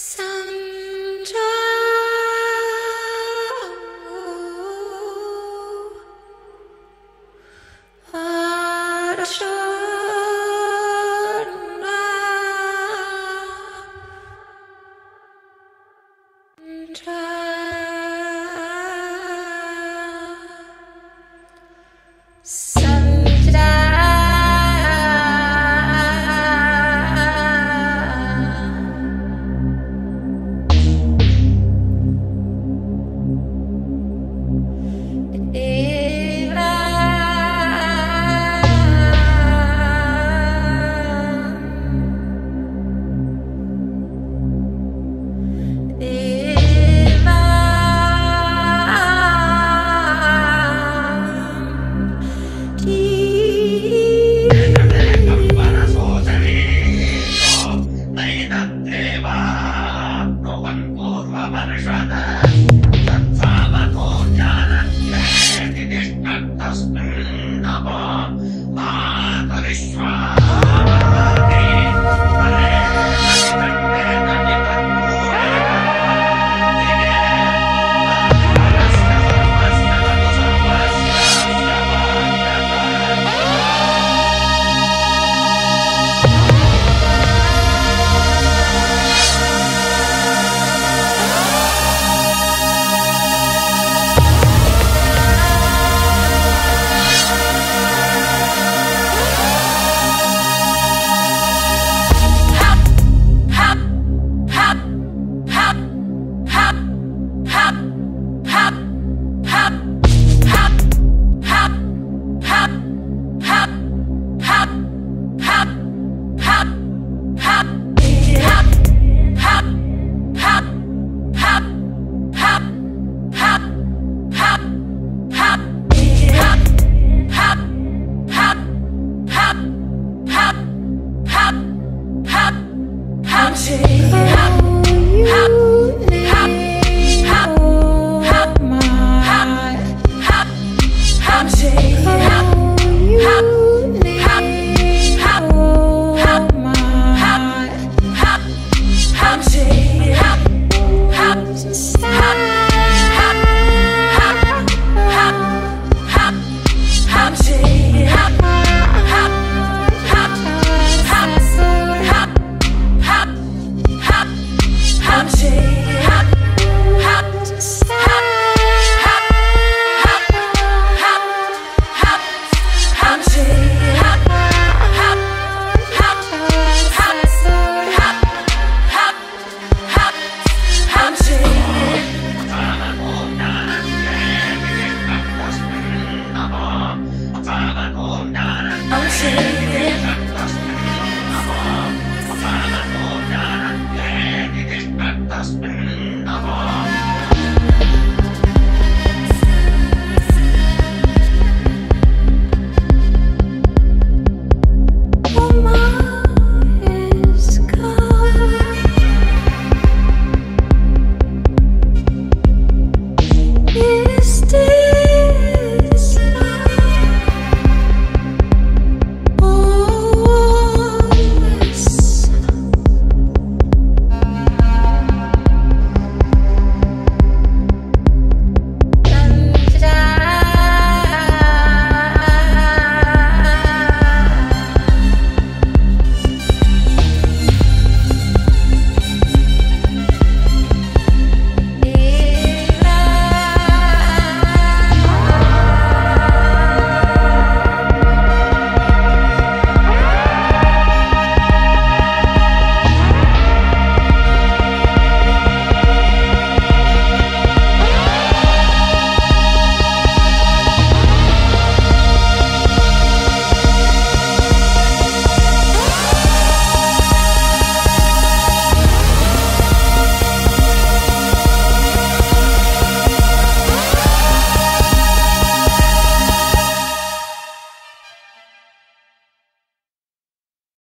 Sanjo,